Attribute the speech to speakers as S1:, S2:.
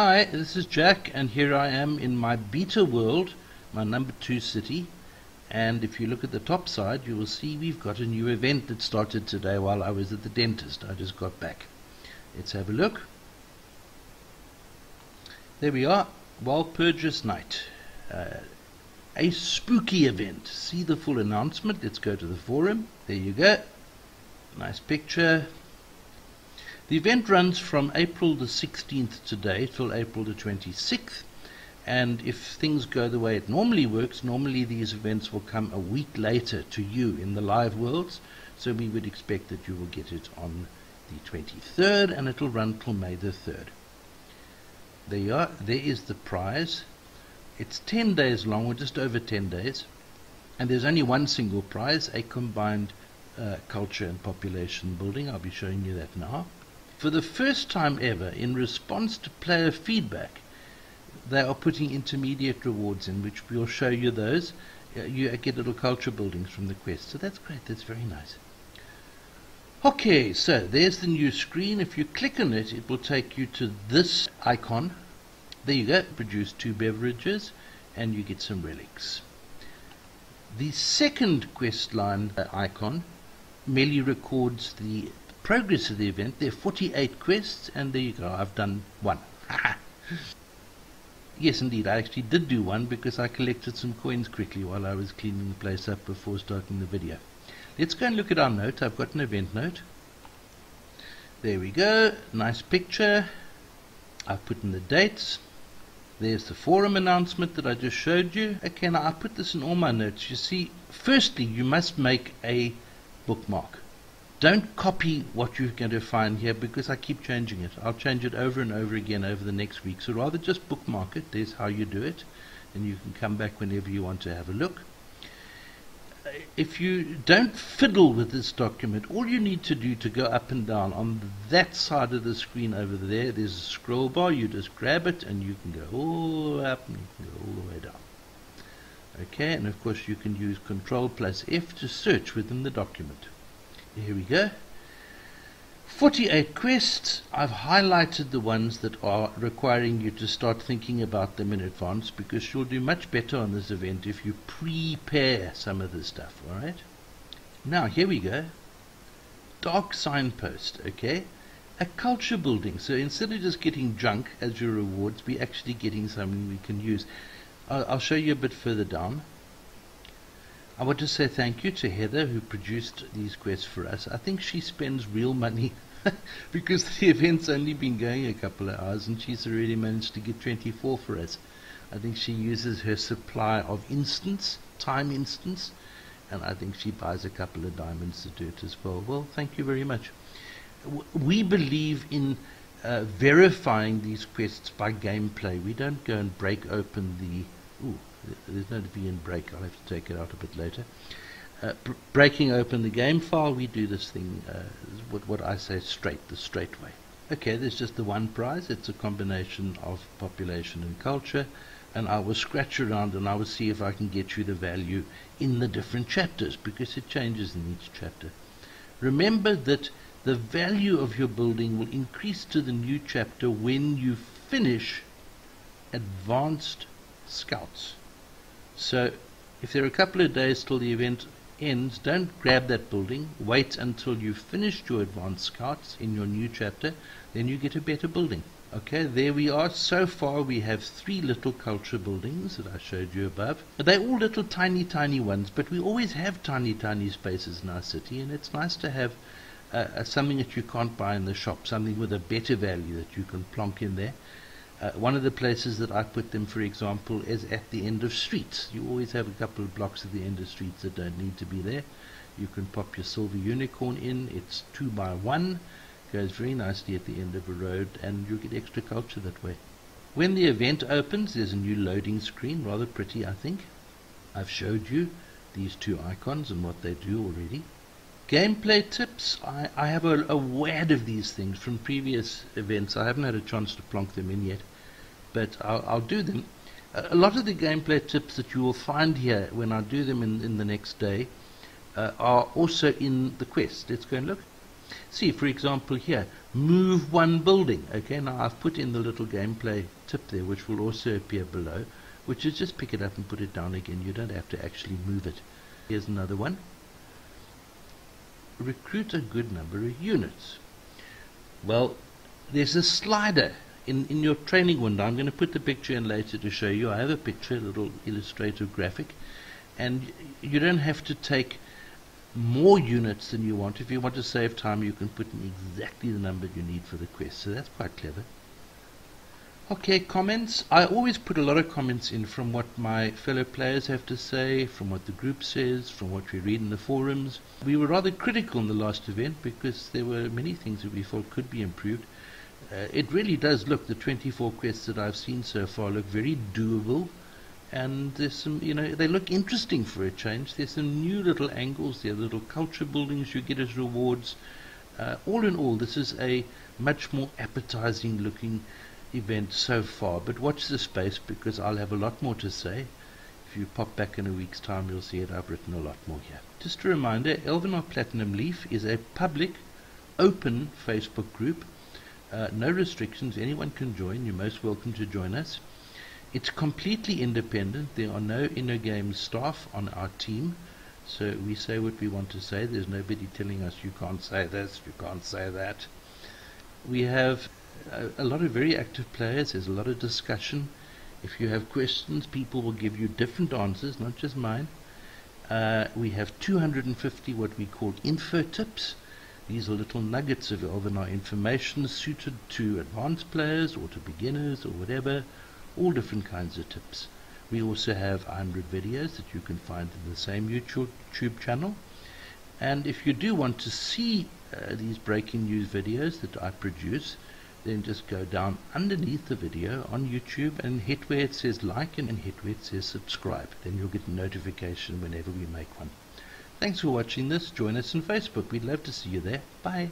S1: Hi, this is Jack, and here I am in my beta world, my number two city. And if you look at the top side, you will see we've got a new event that started today while I was at the dentist. I just got back. Let's have a look. There we are, Walpurgis Night. Uh, a spooky event. See the full announcement. Let's go to the forum. There you go. Nice picture. The event runs from April the 16th today till April the 26th. And if things go the way it normally works, normally these events will come a week later to you in the live worlds. So we would expect that you will get it on the 23rd and it will run till May the 3rd. There you are. There is the prize. It's 10 days long, or just over 10 days. And there's only one single prize, a combined uh, culture and population building. I'll be showing you that now. For the first time ever, in response to player feedback, they are putting intermediate rewards in, which we'll show you those. Uh, you get little culture buildings from the quest. So that's great. That's very nice. Okay, so there's the new screen. If you click on it, it will take you to this icon. There you go. Produce two beverages, and you get some relics. The second quest line uh, icon merely records the progress of the event, there are 48 quests, and there you go, I've done one. yes, indeed, I actually did do one because I collected some coins quickly while I was cleaning the place up before starting the video. Let's go and look at our note. I've got an event note. There we go, nice picture. I've put in the dates. There's the forum announcement that I just showed you. Okay, now I put this in all my notes. You see, firstly, you must make a bookmark. Don't copy what you're going to find here because I keep changing it. I'll change it over and over again over the next week. So rather just bookmark it. There's how you do it. And you can come back whenever you want to have a look. If you don't fiddle with this document, all you need to do to go up and down on that side of the screen over there, there's a scroll bar. You just grab it and you can go all the way up and you can go all the way down. Okay, and of course you can use Control plus F to search within the document. Here we go. 48 quests. I've highlighted the ones that are requiring you to start thinking about them in advance because you'll do much better on this event if you prepare some of the stuff, alright? Now, here we go. Dark signpost, okay? A culture building. So instead of just getting junk as your rewards, we're actually getting something we can use. I'll, I'll show you a bit further down. I want to say thank you to Heather who produced these quests for us. I think she spends real money because the event's only been going a couple of hours and she's already managed to get 24 for us. I think she uses her supply of instants, time instants, and I think she buys a couple of diamonds to do it as well. Well, thank you very much. We believe in uh, verifying these quests by gameplay. We don't go and break open the. Ooh, there's no in break. I'll have to take it out a bit later. Uh, breaking open the game file, we do this thing, uh, what, what I say straight, the straight way. Okay, there's just the one prize. It's a combination of population and culture. And I will scratch around and I will see if I can get you the value in the different chapters because it changes in each chapter. Remember that the value of your building will increase to the new chapter when you finish advanced scouts. So if there are a couple of days till the event ends, don't grab that building. Wait until you've finished your advanced scouts in your new chapter. Then you get a better building. Okay, there we are. So far we have three little culture buildings that I showed you above. They're all little tiny, tiny ones, but we always have tiny, tiny spaces in our city, and it's nice to have uh, something that you can't buy in the shop, something with a better value that you can plonk in there. Uh, one of the places that I put them, for example, is at the end of streets. You always have a couple of blocks at the end of streets that don't need to be there. You can pop your silver unicorn in. It's two by one. Goes very nicely at the end of a road, and you get extra culture that way. When the event opens, there's a new loading screen, rather pretty, I think. I've showed you these two icons and what they do already. Gameplay tips, I, I have a, a wad of these things from previous events. I haven't had a chance to plonk them in yet, but I'll, I'll do them. A lot of the gameplay tips that you will find here when I do them in, in the next day uh, are also in the quest. Let's go and look. See, for example, here, move one building. Okay, now I've put in the little gameplay tip there, which will also appear below, which is just pick it up and put it down again. You don't have to actually move it. Here's another one. Recruit a good number of units. Well, there's a slider in, in your training window. I'm going to put the picture in later to show you. I have a picture, a little illustrative graphic, and you don't have to take more units than you want. If you want to save time, you can put in exactly the number you need for the quest. So that's quite clever. Okay, comments. I always put a lot of comments in from what my fellow players have to say, from what the group says, from what we read in the forums. We were rather critical in the last event because there were many things that we thought could be improved. Uh, it really does look, the 24 quests that I've seen so far look very doable and there's some, you know, they look interesting for a change. There's some new little angles, there are little culture buildings you get as rewards. Uh, all in all, this is a much more appetizing looking event so far. But watch the space because I'll have a lot more to say. If you pop back in a week's time, you'll see it. I've written a lot more here. Just a reminder, Elvenar Platinum Leaf is a public, open Facebook group. Uh, no restrictions. Anyone can join. You're most welcome to join us. It's completely independent. There are no InnoGames staff on our team. So we say what we want to say. There's nobody telling us you can't say this, you can't say that. We have a, lot of very active players. There's a lot of discussion. If you have questions, people will give you different answers, not just mine. Uh, we have 250 what we call info tips. These are little nuggets of Elvenar information suited to advanced players or to beginners or whatever all different kinds of tips. We also have 100 videos that you can find in the same YouTube channel. And if you do want to see uh, these breaking news videos that I produce, then just go down underneath the video on YouTube and hit where it says like and hit where it says subscribe. Then you'll get a notification whenever we make one. Thanks for watching this. Join us on Facebook. We'd love to see you there. Bye.